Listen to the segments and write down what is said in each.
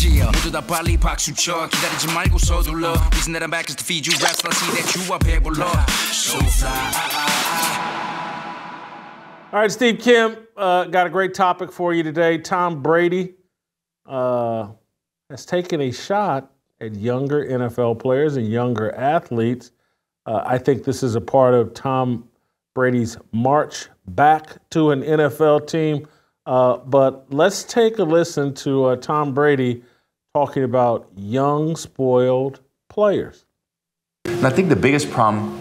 Yeah 모두 다 빨리 박수 쳐 기다리지 말고 서둘러 Reason that I'm back is to feed you raps I see that you are 배불러 So fly All right, Steve Kim, uh, got a great topic for you today. Tom Brady uh, has taken a shot at younger NFL players and younger athletes. Uh, I think this is a part of Tom Brady's march back to an NFL team. Uh, but let's take a listen to uh, Tom Brady talking about young, spoiled players. And I think the biggest problem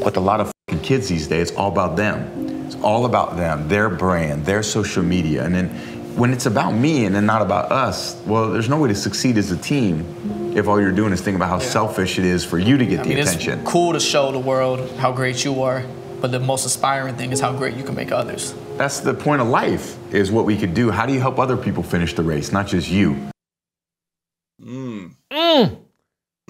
with a lot of kids these days, it's all about them. It's all about them, their brand, their social media. And then when it's about me and then not about us, well, there's no way to succeed as a team if all you're doing is thinking about how selfish it is for you to get I the mean, attention. it's cool to show the world how great you are, but the most inspiring thing is how great you can make others. That's the point of life, is what we could do. How do you help other people finish the race, not just you? Mm.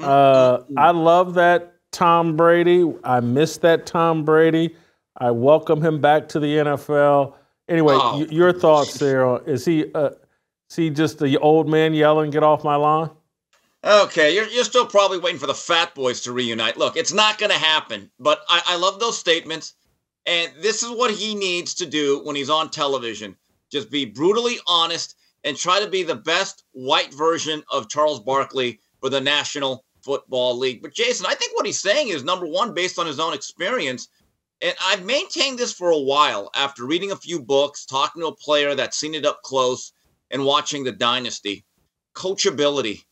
Uh, I love that Tom Brady. I miss that Tom Brady. I welcome him back to the NFL. Anyway, Oh. y- your thoughts there? Is he uh, is he just the old man yelling, "Get off my lawn"? Okay, you're, you're still probably waiting for the Fat Boys to reunite. Look, it's not going to happen, but I, I love those statements. And this is what he needs to do when he's on television just be brutally honest and try to be the best white version of Charles Barkley for the National Football League. But Jason, I think what he's saying is number one, based on his own experience. And I've maintained this for a while after reading a few books, talking to a player that's seen it up close, and watching the dynasty coachability.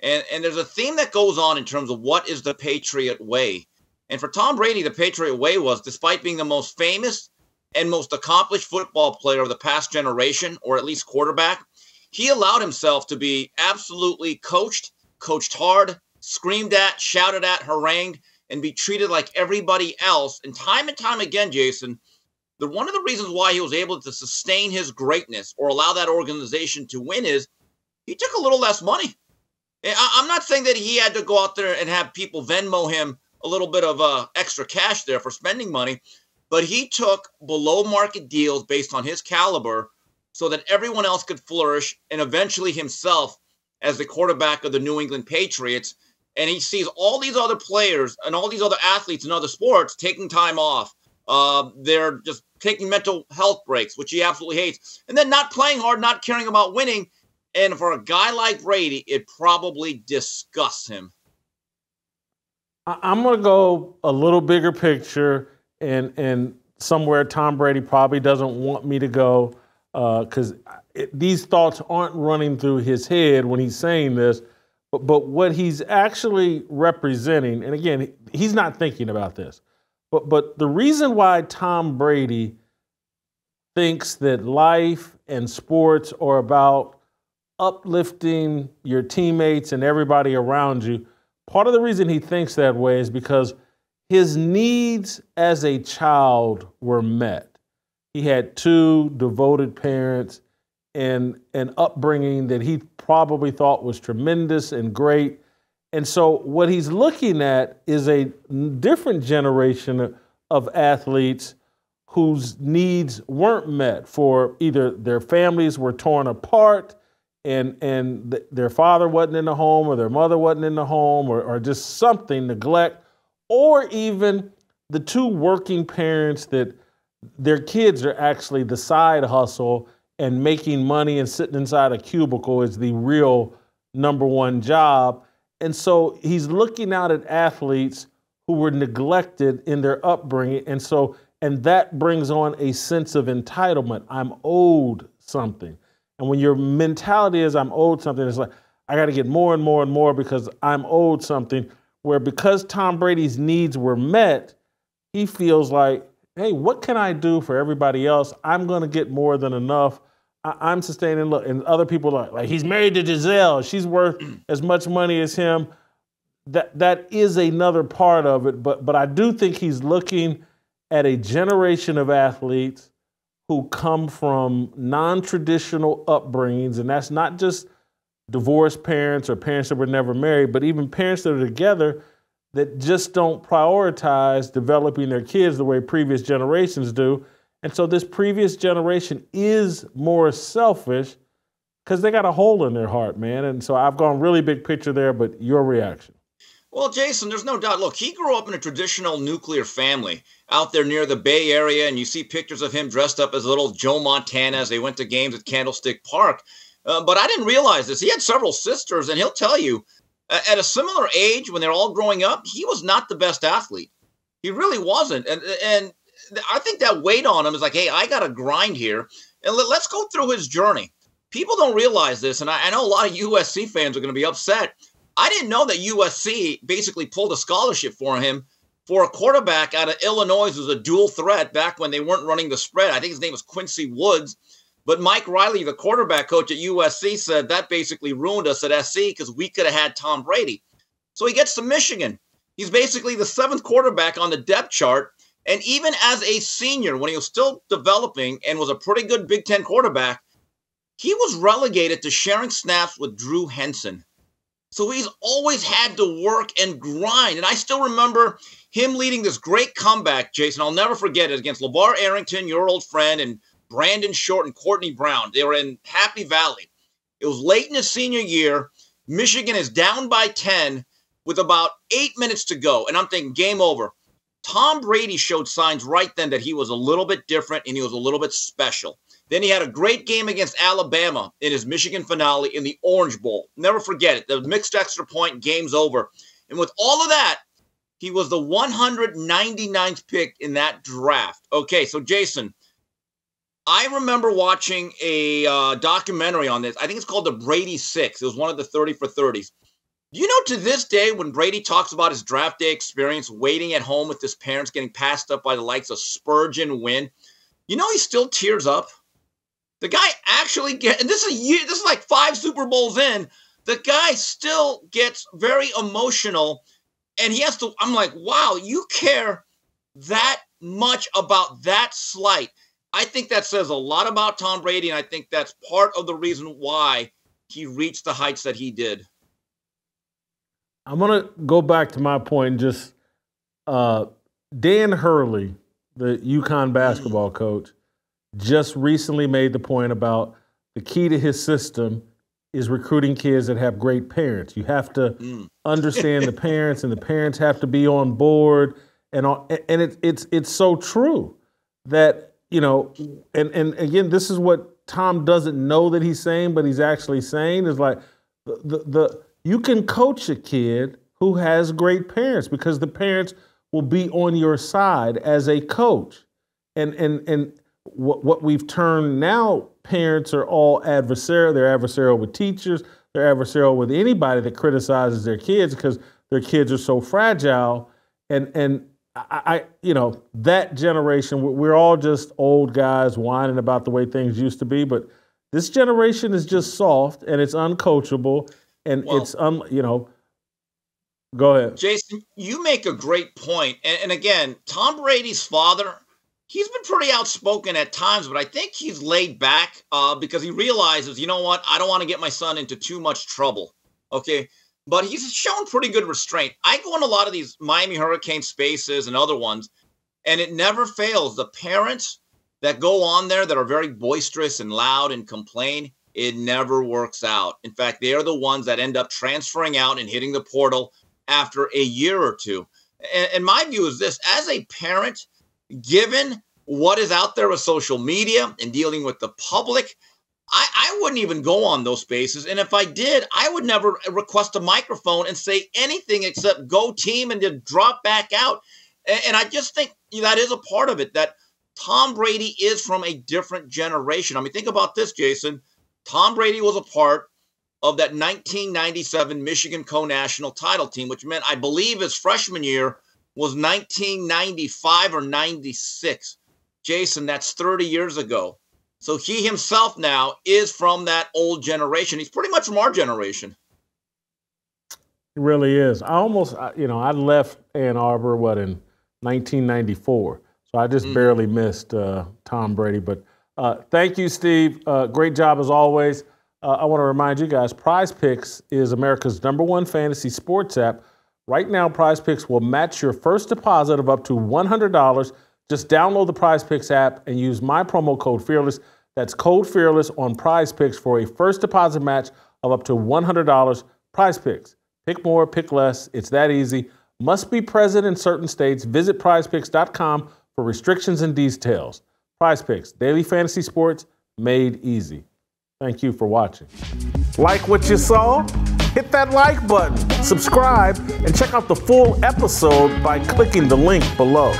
And, and there's a theme that goes on in terms of what is the Patriot way. And for Tom Brady, the Patriot way was, despite being the most famous and most accomplished football player of the past generation, or at least quarterback, he allowed himself to be absolutely coached, coached hard, screamed at, shouted at, harangued, and be treated like everybody else. And time and time again, Jason, the one of the reasons why he was able to sustain his greatness or allow that organization to win is he took a little less money. I- I'm not saying that he had to go out there and have people Venmo him a little bit of uh, extra cash there for spending money, but he took below market deals based on his caliber so that everyone else could flourish and eventually himself as the quarterback of the New England Patriots. And he sees all these other players and all these other athletes in other sports taking time off. Uh, they're just taking mental health breaks, which he absolutely hates, and then not playing hard, not caring about winning. And for a guy like Brady, it probably disgusts him. I'm going to go a little bigger picture and and somewhere Tom Brady probably doesn't want me to go Uh, because these thoughts aren't running through his head when he's saying this. But, but what he's actually representing, and again, he's not thinking about this, but but the reason why Tom Brady thinks that life and sports are about uplifting your teammates and everybody around you. Part of the reason he thinks that way is because his needs as a child were met. He had two devoted parents and an upbringing that he probably thought was tremendous and great. And so, what he's looking at is a different generation of athletes whose needs weren't met for either their families were torn apart and and th- their father wasn't in the home or their mother wasn't in the home or, or just something neglect or even the two working parents that their kids are actually the side hustle and making money and sitting inside a cubicle is the real number one job. And so he's looking out at athletes who were neglected in their upbringing. And so and that brings on a sense of entitlement. I'm owed something. And when your mentality is I'm owed something, it's like I got to get more and more and more because I'm owed something. Where because Tom Brady's needs were met, he feels like, hey, what can I do for everybody else? I'm going to get more than enough. I- I'm sustaining. Look, and other people are like, he's married to Gisele. She's worth as much money as him. That that is another part of it. But but I do think he's looking at a generation of athletes who come from non-traditional upbringings, and that's not just divorced parents or parents that were never married, but even parents that are together that just don't prioritize developing their kids the way previous generations do. And so this previous generation is more selfish because they got a hole in their heart, man. And so I've gone really big picture there, but your reaction. Well, Jason, there's no doubt. Look, he grew up in a traditional nuclear family out there near the Bay Area, and you see pictures of him dressed up as little Joe Montana as they went to games at Candlestick Park. Uh, but I didn't realize this. He had several sisters, and he'll tell you at a similar age when they're all growing up, he was not the best athlete. He really wasn't. And, and I think that weight on him is like, hey, I got to grind here. And let, us go through his journey. People don't realize this, and I, I know a lot of USC fans are going to be upset I didn't know that USC basically pulled a scholarship for him for a quarterback out of Illinois who's a dual threat back when they weren't running the spread. I think his name was Quincy Woods. But Mike Riley, the quarterback coach at USC, said that basically ruined us at SC because we could have had Tom Brady. So he gets to Michigan. He's basically the seventh quarterback on the depth chart. And even as a senior, when he was still developing and was a pretty good Big Ten quarterback, he was relegated to sharing snaps with Drew Henson. So he's always had to work and grind. And I still remember him leading this great comeback, Jason. I'll never forget it against LaVar Arrington, your old friend, and Brandon Short and Courtney Brown. They were in Happy Valley. It was late in his senior year. Michigan is down by 10 with about eight minutes to go. And I'm thinking, game over. Tom Brady showed signs right then that he was a little bit different and he was a little bit special. Then he had a great game against Alabama in his Michigan finale in the Orange Bowl. Never forget it. The mixed extra point, game's over. And with all of that, he was the 199th pick in that draft. Okay, so Jason, I remember watching a uh, documentary on this. I think it's called The Brady Six. It was one of the 30 for 30s. You know, to this day, when Brady talks about his draft day experience, waiting at home with his parents, getting passed up by the likes of Spurgeon Wynn, you know, he still tears up. The guy actually get, and this is a year, this is like five Super Bowls in. The guy still gets very emotional, and he has to. I'm like, wow, you care that much about that slight. I think that says a lot about Tom Brady, and I think that's part of the reason why he reached the heights that he did. I'm gonna go back to my point. Just uh, Dan Hurley, the UConn basketball coach, just recently made the point about the key to his system is recruiting kids that have great parents. You have to mm. understand the parents, and the parents have to be on board. And all, and it, it's it's so true that you know, and and again, this is what Tom doesn't know that he's saying, but he's actually saying is like the the, the you can coach a kid who has great parents because the parents will be on your side as a coach, and and and what, what we've turned now, parents are all adversarial. They're adversarial with teachers. They're adversarial with anybody that criticizes their kids because their kids are so fragile. And and I, I, you know, that generation, we're all just old guys whining about the way things used to be. But this generation is just soft and it's uncoachable and well, it's un, you know. Go ahead, Jason. You make a great point, and, and again, Tom Brady's father he's been pretty outspoken at times, but I think he's laid back uh, because he realizes, you know what, I don't want to get my son into too much trouble. Okay. But he's shown pretty good restraint. I go in a lot of these Miami Hurricane spaces and other ones, and it never fails. The parents that go on there that are very boisterous and loud and complain, it never works out. In fact, they are the ones that end up transferring out and hitting the portal after a year or two. And, and my view is this as a parent, given what is out there with social media and dealing with the public, I, I, wouldn't even go on those spaces. And if I did, I would never request a microphone and say anything except go team and then drop back out. And, and I just think that is a part of it that Tom Brady is from a different generation. I mean, think about this, Jason. Tom Brady was a part of that 1997 Michigan Co National title team, which meant I believe his freshman year was 1995 or 96. Jason, that's 30 years ago. So he himself now is from that old generation. He's pretty much from our generation. He really is. I almost, you know, I left Ann Arbor, what, in 1994. So I just mm. barely missed uh, Tom Brady. But uh, thank you, Steve. Uh, great job as always. Uh, I want to remind you guys Prize Picks is America's number one fantasy sports app Right now, Prize Picks will match your first deposit of up to $100. Just download the Prize Picks app and use my promo code Fearless. That's code fearless on prize picks for a first deposit match of up to $100. Prize picks. Pick more, pick less. It's that easy. Must be present in certain states. Visit prizepicks.com for restrictions and details. Prize picks, daily fantasy sports made easy. Thank you for watching. Like what you saw? Hit that like button, subscribe, and check out the full episode by clicking the link below.